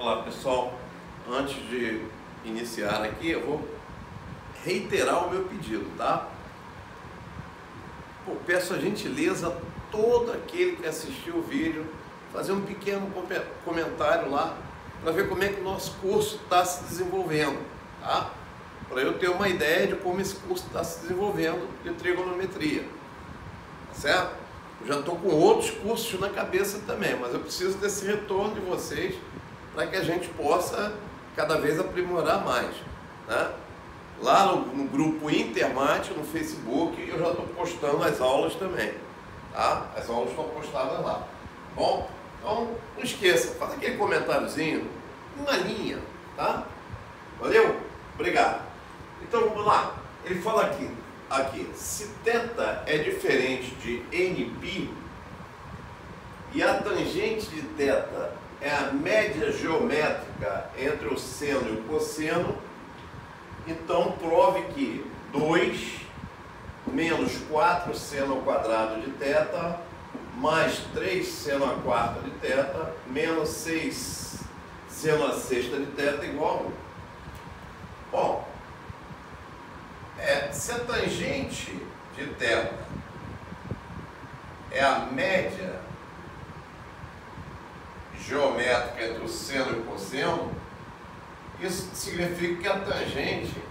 Olá pessoal, antes de iniciar aqui eu vou reiterar o meu pedido, tá? Pô, peço a gentileza a todo aquele que assistiu o vídeo fazer um pequeno comentário lá para ver como é que o nosso curso está se desenvolvendo, tá? Para eu ter uma ideia de como esse curso está se desenvolvendo de trigonometria, tá certo? Eu já estou com outros cursos na cabeça também, mas eu preciso desse retorno de vocês para que a gente possa cada vez aprimorar mais. Né? Lá no, no, grupo Intermate, no Facebook, eu já estou postando as aulas também. Tá? As aulas estão postadas lá. Bom, então não esqueça, faz aquele comentáriozinho, uma linha, tá? Valeu? Obrigado. Então vamos lá. Ele fala aqui, aqui, se θ é diferente de nπ e a tangente de θ é a média geométrica entre o seno e o cosseno, então prove que 2 menos 4 seno ao quadrado de θ mais 3 seno a quarta de θ menos 6 seno a sexta de θ igual a 1. Bom, é, se a tangente de θ é a média geométrica entre o seno e o cosseno, isso significa que a tangente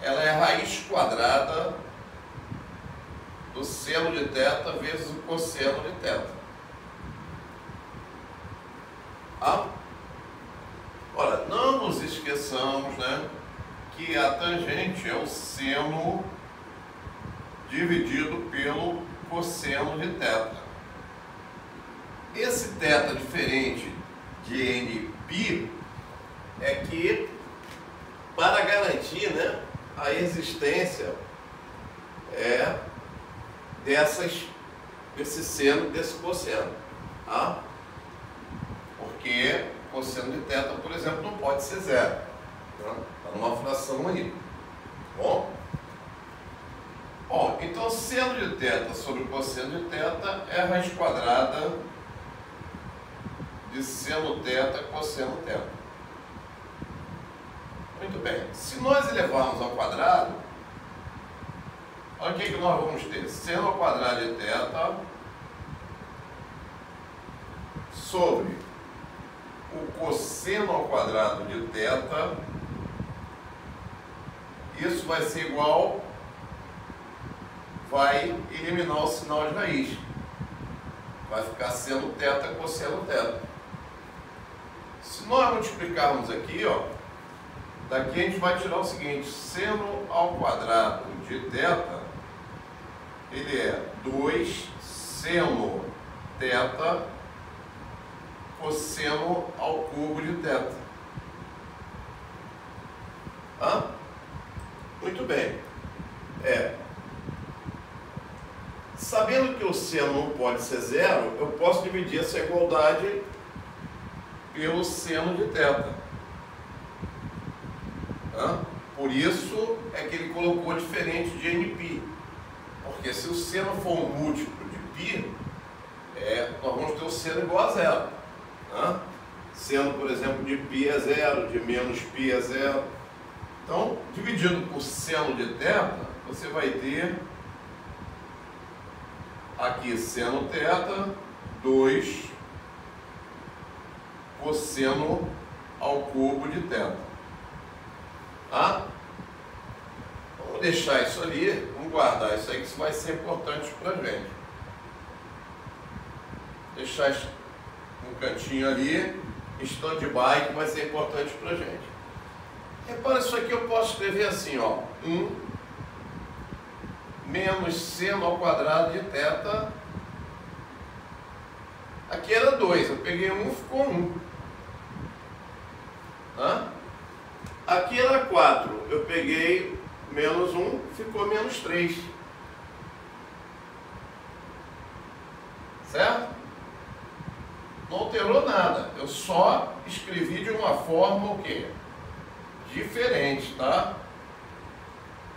ela é a raiz quadrada do seno de teta vezes o cosseno de teta. Ah? Ora, não nos esqueçamos né, que a tangente é o seno dividido pelo cosseno de teta. Esse θ diferente de Nπ é que, para garantir né, a existência é, dessas, desse seno desse cosseno. Tá? Porque o cosseno de θ, por exemplo, não pode ser zero. Está tá numa fração aí. Bom? Bom, então seno de θ sobre cosseno de θ é a raiz quadrada de seno θ cosseno θ. Muito bem. Se nós elevarmos ao quadrado, olha o que, que nós vamos ter. Seno ao quadrado de θ sobre o cosseno ao quadrado de θ. Isso vai ser igual, vai eliminar o sinal de raiz. Vai ficar seno θ cosseno θ. Se nós multiplicarmos aqui, ó, daqui a gente vai tirar o seguinte, seno ao quadrado de θ, ele é 2 seno θ cosseno ao cubo de θ. Hã? Muito bem. É. Sabendo que o seno não pode ser zero, eu posso dividir essa igualdade pelo seno de θ. Por isso é que ele colocou diferente de Nπ. Porque se o seno for um múltiplo de π, é, nós vamos ter o seno igual a zero. Seno, por exemplo, de π é zero, de menos π é zero. Então, dividido por seno de θ, você vai ter aqui seno θ, 2 cosseno ao cubo de θ. Tá? Vamos deixar isso ali, vamos guardar isso aí que isso vai ser importante para a gente. Deixar um cantinho ali, stand-by, que vai ser importante para a gente. Repara, isso aqui eu posso escrever assim, ó, 1 menos seno ao quadrado de θ. Aqui era 2, eu peguei 1, ficou 1. Hã? Aqui era 4, eu peguei menos 1, ficou menos 3. Certo? Não alterou nada, eu só escrevi de uma forma o quê? Diferente, tá?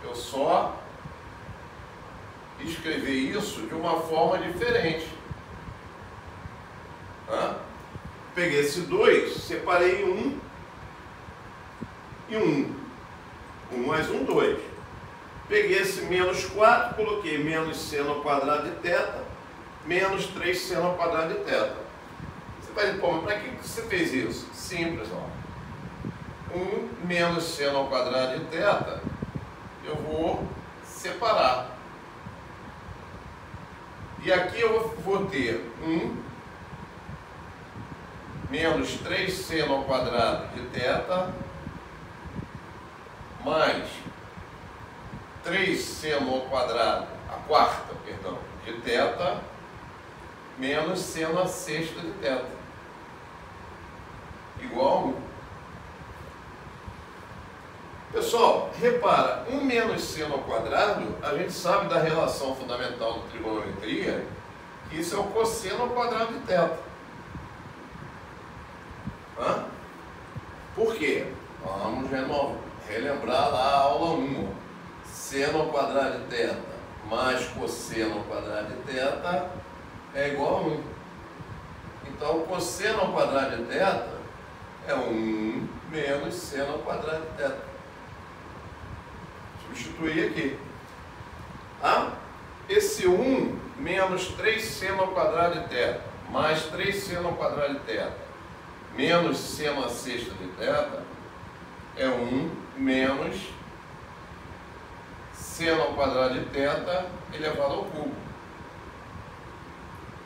Eu só escrevi isso de uma forma diferente. Hã? peguei esse 2, separei um e 1. 1 mais 1, 2. Peguei esse menos 4, coloquei menos seno ao quadrado de teta, menos 3 seno ao quadrado de teta. Você tá vai dizer, pô, mas para que você fez isso? Simples, ó. 1 menos seno ao quadrado de teta, eu vou separar. E aqui eu vou ter 1 menos 3 seno ao quadrado de teta mais 3 seno ao quadrado, a quarta, perdão, de teta, menos seno a sexta de teta. Igual a 1. Pessoal, repara, 1 menos seno ao quadrado, a gente sabe da relação fundamental da trigonometria, que isso é o cosseno ao quadrado de teta. Hã? Por quê? Vamos renovar relembrar lá a aula 1. Seno ao quadrado de teta mais cosseno ao quadrado de teta é igual a 1. Então, cosseno ao quadrado de teta é 1 menos seno ao quadrado de teta. Substituir aqui. Ah, esse 1 menos 3 seno ao quadrado de teta mais 3 seno ao quadrado de teta menos seno à sexta de teta é 1 menos seno ao quadrado de θ elevado ao cubo.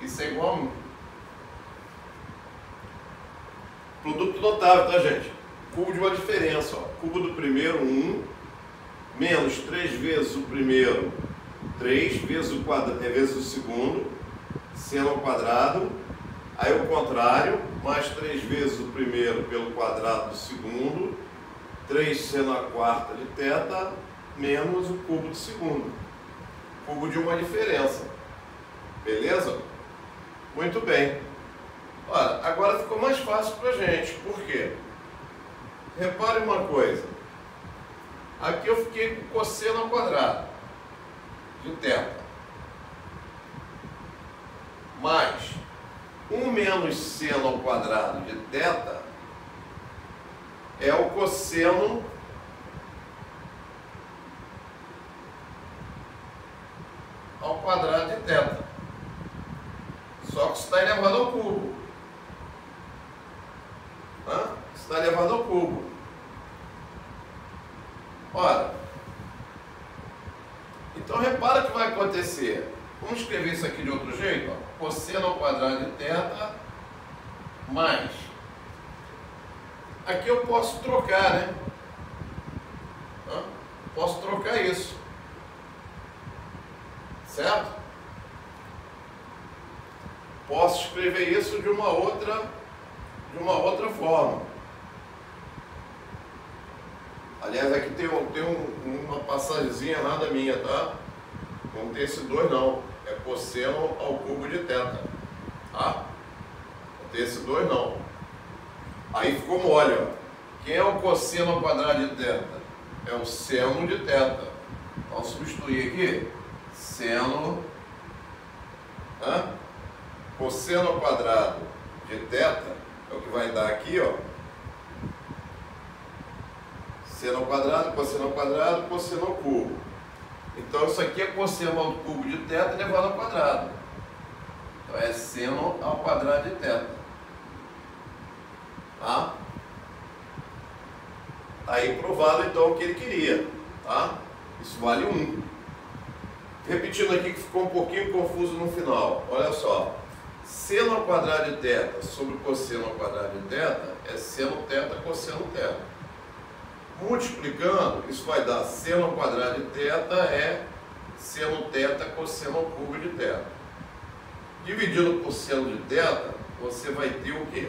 Isso é igual a 1. Produto notável, tá, gente? Cubo de uma diferença. Ó. Cubo do primeiro, 1, menos 3 vezes o primeiro, 3 vezes o, quadrado, é, vezes o segundo, seno ao quadrado. Aí o contrário, mais 3 vezes o primeiro pelo quadrado do segundo, 3 seno a quarta de θ menos o cubo de segundo. Cubo de uma diferença. Beleza? Muito bem. Olha, agora ficou mais fácil para a gente. Por quê? Repare uma coisa. Aqui eu fiquei com cosseno ao quadrado de θ. Mais 1 menos seno ao quadrado de θ é o cosseno ao quadrado de θ. Só que está elevado ao cubo. Hã? Está elevado ao cubo. Ora, então repara o que vai acontecer. Vamos escrever isso aqui de outro jeito. Ó. Cosseno ao quadrado de θ mais Aqui eu posso trocar, né? Posso trocar isso. Certo? Posso escrever isso de uma outra, de uma outra forma. Aliás, aqui tem, tem um, uma passagemzinha nada minha, tá? Não tem esse 2 não. É cosseno ao cubo de teta. Tá? Não tem esse 2 não. Aí ficou mole, ó. Quem é o cosseno ao quadrado de θ? É o seno de θ. Vamos substituir aqui. Seno. Hã? Cosseno ao quadrado de θ é o que vai dar aqui, ó. Seno ao quadrado, cosseno ao quadrado, cosseno ao cubo. Então isso aqui é cosseno ao cubo de θ elevado ao quadrado. Então é seno ao quadrado de θ. Tá? Aí provado então o que ele queria. Tá? Isso vale 1. Um. Repetindo aqui que ficou um pouquinho confuso no final. Olha só. Seno ao quadrado de teta sobre cosseno ao quadrado de teta é seno teta cosseno teta. Multiplicando, isso vai dar seno ao quadrado de teta é seno teta cosseno ao cubo de teta. Dividido por seno de teta, você vai ter o quê?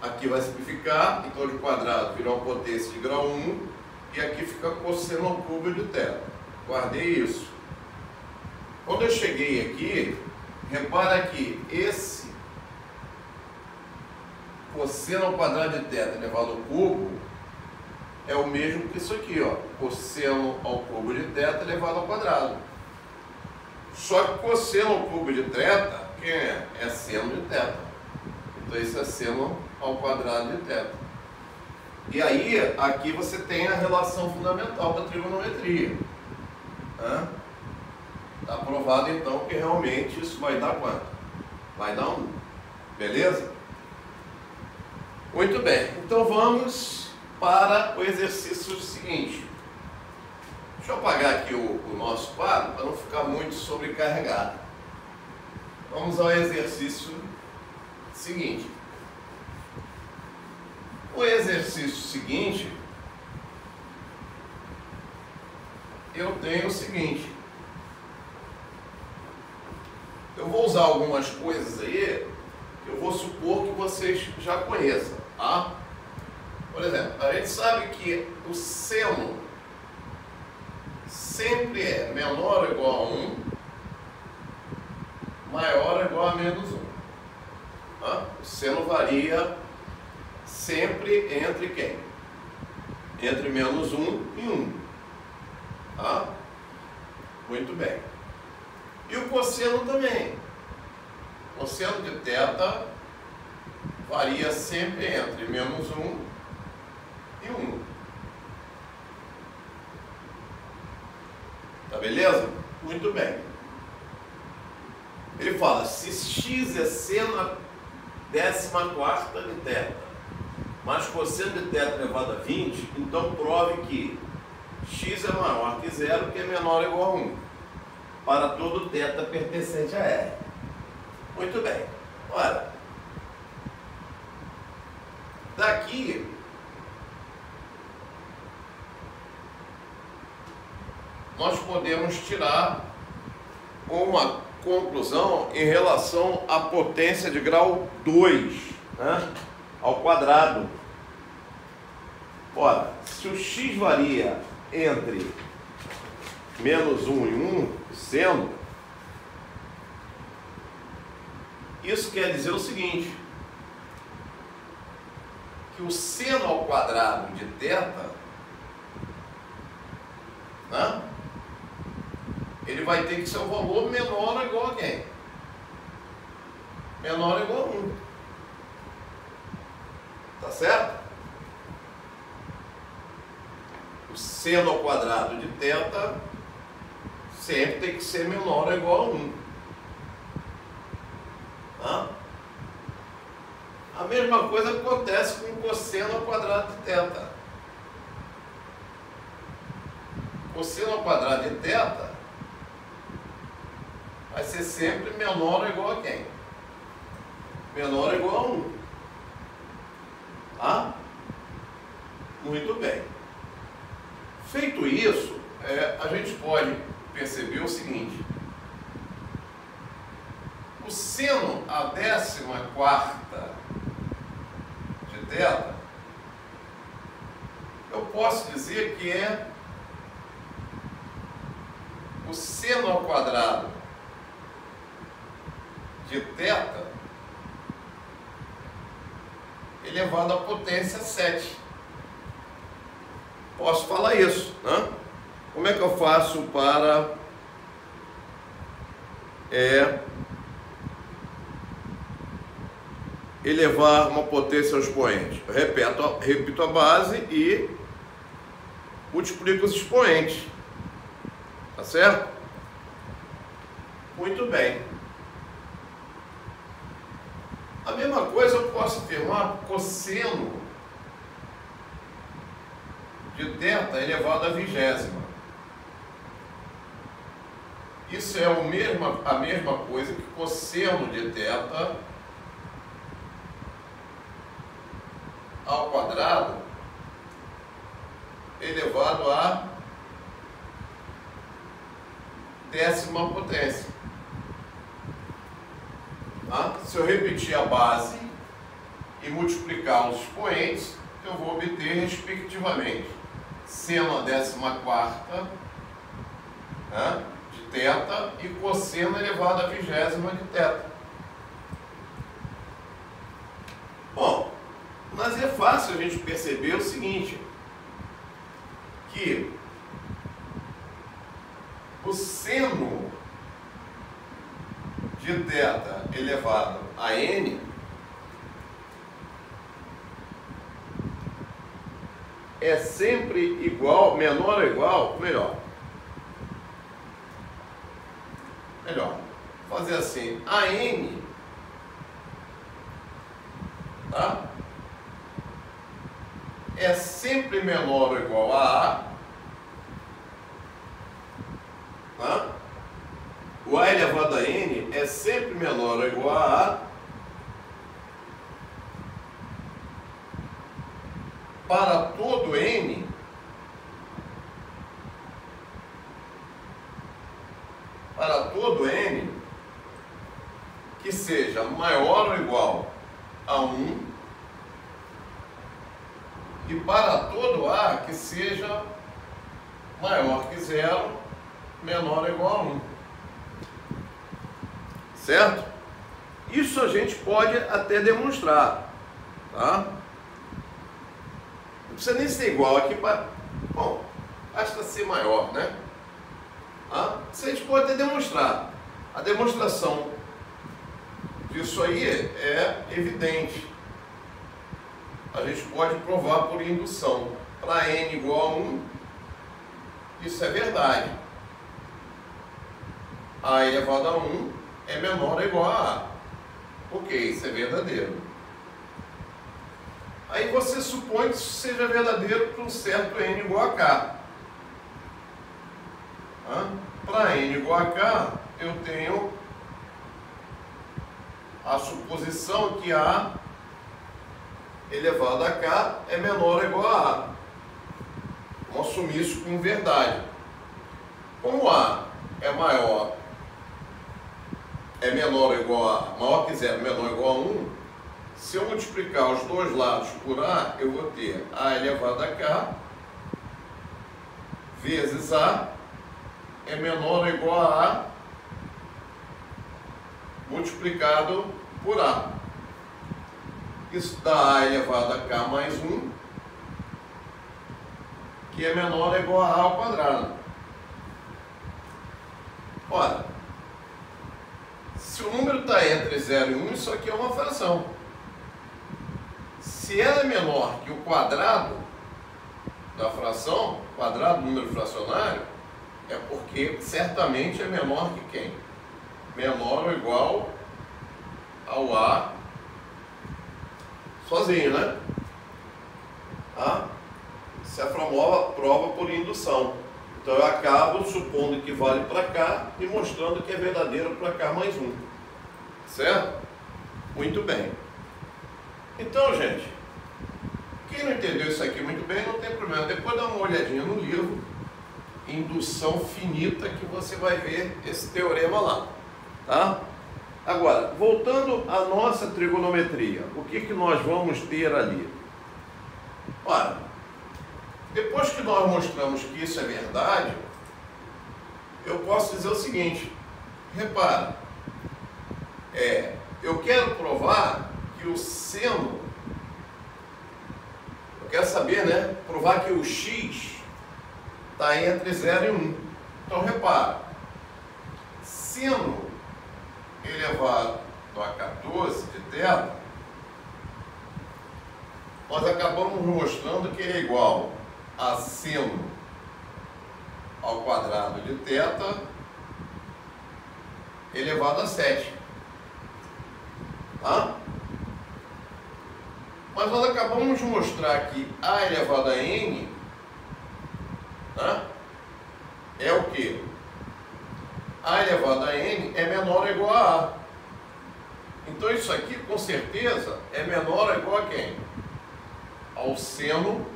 Aqui vai simplificar, então de quadrado virou uma potência de grau 1 e aqui fica cosseno ao cubo de teta. Guardei isso. Quando eu cheguei aqui, repara que esse cosseno ao quadrado de θ elevado ao cubo é o mesmo que isso aqui, ó, cosseno ao cubo de θ elevado ao quadrado. Só que cosseno ao cubo de θ, quem é? É seno de θ. Então isso é seno ao quadrado de θ. E aí, aqui você tem a relação fundamental da trigonometria. Está provado então que realmente isso vai dar quanto? Vai dar 1. Beleza? Muito bem. Então vamos para o exercício seguinte. Deixa eu apagar aqui o, o nosso quadro para não ficar muito sobrecarregado. Vamos ao exercício seguinte. O exercício seguinte, eu tenho o seguinte. Eu vou usar algumas coisas aí eu vou supor que vocês já conheçam, tá? Por exemplo, a gente sabe que o seno sempre é menor ou igual a 1, maior ou igual a menos 1. Tá? O seno varia sempre entre quem? Entre menos 1 e 1. Tá? Muito bem. E o cosseno também. O cosseno de θ varia sempre entre menos 1 e 1. Tá beleza? Muito bem. Ele fala, se x é seno a décima quarta de θ, mas cosseno de θ elevado a 20, então prove que x é maior que zero, que é menor ou igual a 1, para todo θ pertencente a R. Muito bem. Ora, daqui nós podemos tirar uma conclusão em relação à potência de grau 2 né, ao quadrado. Ora, se o x varia entre menos 1 e 1, sendo, isso quer dizer o seguinte, que o seno ao quadrado de θ, né, ele vai ter que ser um valor menor ou igual a quem? Menor ou igual a 1. Tá certo? O seno ao quadrado de θ sempre tem que ser menor ou igual a 1. Tá? A mesma coisa acontece com cosseno ao quadrado de θ. Cosseno ao quadrado de θ vai ser sempre menor ou igual a quem? Menor ou igual a 1. Tá? Muito bem. Feito isso, é, a gente pode perceber o seguinte. O seno a décima quarta de θ, eu posso dizer que é o seno ao quadrado de θ elevado à potência 7. Posso falar isso, né? Como é que eu faço para é, elevar uma potência ao expoente? Eu repito, repito a base e multiplico os expoentes. Tá certo? Muito bem. A mesma coisa eu posso afirmar cosseno de θ elevado à vigésima. Isso é o a mesma coisa que cosseno de θ ao quadrado elevado à décima potência. Tá? Se eu repetir a base e multiplicar os expoentes, eu vou obter respectivamente seno a décima quarta né, teta e cosseno elevado a vigésima de teta. Bom, mas é fácil a gente perceber o seguinte, que o seno de θ elevado a n é sempre igual, menor ou igual, melhor, Melhor. Fazer assim, a n tá? É sempre menor ou igual a A tá? O A elevado a N é sempre menor ou igual a A para todo N para todo N que seja maior ou igual a 1 e para todo A que seja maior que zero, menor ou igual a 1. Certo? Isso a gente pode até demonstrar, tá? precisa nem ser igual aqui para. Bom, basta ser maior, né? Ah, a gente pode até demonstrar. A demonstração disso aí é evidente. A gente pode provar por indução. Para n igual a 1, isso é verdade. A elevado a 1 é menor ou igual a A. Ok, isso é verdadeiro. Aí você supõe que isso seja verdadeiro para um certo n igual a k. Para n igual a k, eu tenho a suposição que a elevado a k é menor ou igual a a. Vamos assumir isso como verdade. Como a é maior, é menor ou igual a, maior que zero, menor ou igual a 1, se eu multiplicar os dois lados por A, eu vou ter A elevado a K vezes A é menor ou igual a A multiplicado por A. Isso dá A elevado a K mais 1, que é menor ou igual a A ao quadrado. Ora, se o número está entre 0 e 1, isso aqui é uma fração se ela é menor que o quadrado da fração, quadrado do número fracionário, é porque certamente é menor que quem? Menor ou igual ao A sozinho, né? Se a prova, prova por indução. Então eu acabo supondo que vale para cá e mostrando que é verdadeiro para cá mais um. Certo? Muito bem. Então, gente, quem não entendeu isso aqui muito bem, não tem problema. Depois dá uma olhadinha no livro, Indução Finita, que você vai ver esse teorema lá. Tá? Agora, voltando à nossa trigonometria, o que, que nós vamos ter ali? Olha, depois que nós mostramos que isso é verdade, eu posso dizer o seguinte, repara, é, eu quero provar que o seno quer saber, né? Provar que o x está entre 0 e 1. Um. Então, repara, seno elevado a 14 de θ, nós acabamos mostrando que ele é igual a seno ao quadrado de θ elevado a 7. Tá? Mas nós acabamos de mostrar que A elevado a N tá? é o que? A elevado a N é menor ou igual a A. Então isso aqui com certeza é menor ou igual a quem? Ao seno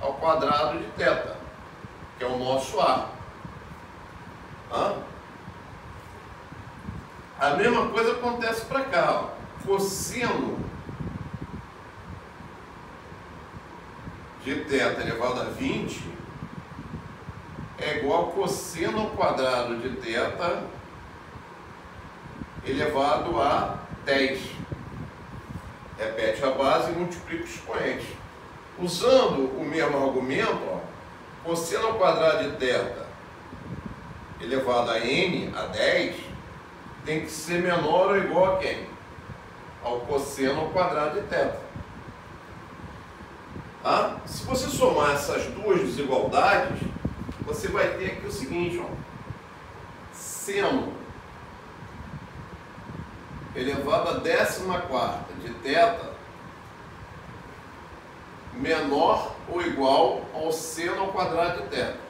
ao quadrado de θ, que é o nosso A. Tá? A mesma coisa acontece para cá. Ó. Cosseno de θ elevado a 20 é igual a cosseno ao quadrado de θ elevado a 10. Repete a base e multiplica o expoente. Usando o mesmo argumento, ó, cosseno ao quadrado de θ elevado a n, a 10, tem que ser menor ou igual a quem? Ao cosseno ao quadrado de θ. Tá? Se você somar essas duas desigualdades, você vai ter aqui o seguinte, ó, seno elevado a décima quarta de teta menor ou igual ao seno ao quadrado de teta.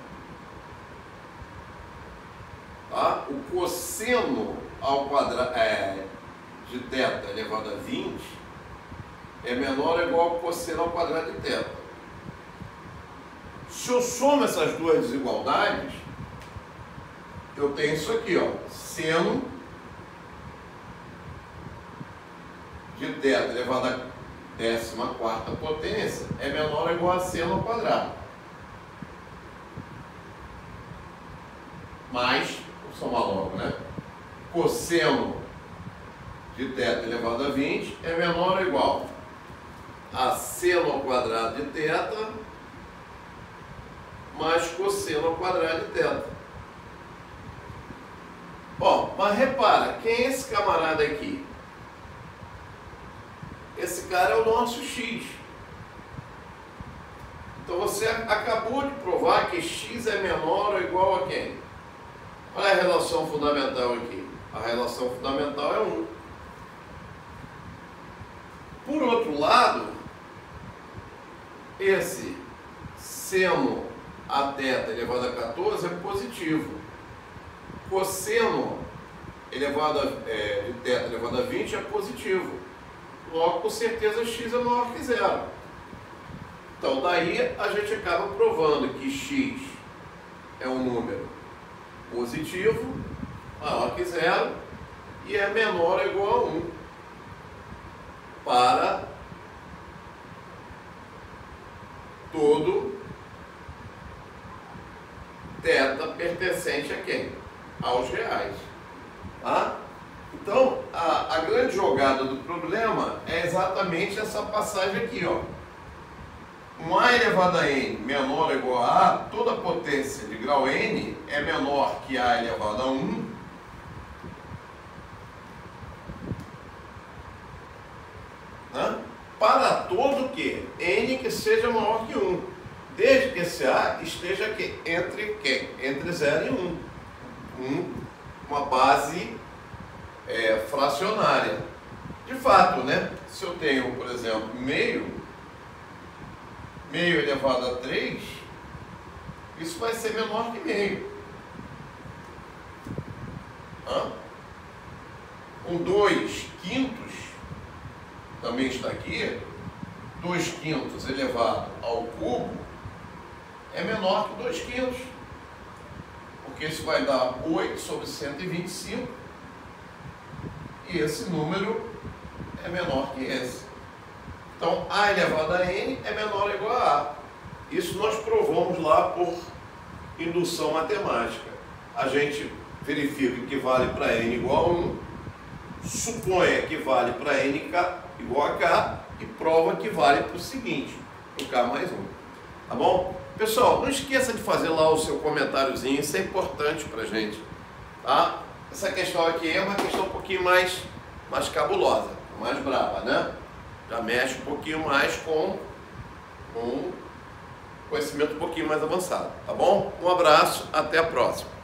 Tá? O cosseno ao quadrado é, de teta elevado a 20 é menor ou igual ao cosseno ao quadrado de θ. Se eu somo essas duas desigualdades, eu tenho isso aqui, ó, seno de θ elevado a décima quarta potência é menor ou igual a seno ao quadrado. Mais, vou somar logo, né? Cosseno de θ elevado a 20 é menor ou igual a seno ao quadrado de θ mais cosseno ao quadrado de θ. Bom, mas repara, quem é esse camarada aqui? Esse cara é o nosso x. Então você acabou de provar que x é menor ou igual a quem? Olha a relação fundamental aqui. A relação fundamental é 1. Por outro lado, esse seno a θ elevado a 14 é positivo. Cosseno elevado a, é, elevado a 20 é positivo. Logo, com certeza, x é maior que zero. Então, daí a gente acaba provando que x é um número positivo, maior que zero, e é menor ou igual a 1 para todo θ pertencente a quem? Aos reais. Tá? Então, a, a grande jogada do problema é exatamente essa passagem aqui, ó. Um A elevado a N menor ou igual a A, toda potência de grau N é menor que A elevado a 1. Né? Para todo que N que seja maior que 1. Desde que esse A esteja aqui, entre quem? Entre 0 e 1. Um, uma base é, fracionária. De fato, né? Se eu tenho, por exemplo, meio, meio elevado a 3, isso vai ser menor que meio. Hã? Um 2 quintos, também está aqui, 2 quintos elevado ao cubo é menor que 2 quintos. Porque isso vai dar 8 sobre 125 e esse número é menor que esse. Então, A elevado a N é menor ou igual a A. Isso nós provamos lá por indução matemática. A gente verifica que vale para N igual a 1, suponha que vale para N igual a K e prova que vale para o seguinte, o K mais 1. Tá bom? Pessoal, não esqueça de fazer lá o seu comentáriozinho, isso é importante para a gente. Tá? Essa questão aqui é uma questão um pouquinho mais, mais cabulosa, mais brava, né? Já mexe um pouquinho mais com, com conhecimento um pouquinho mais avançado, tá bom? Um abraço, até a próxima.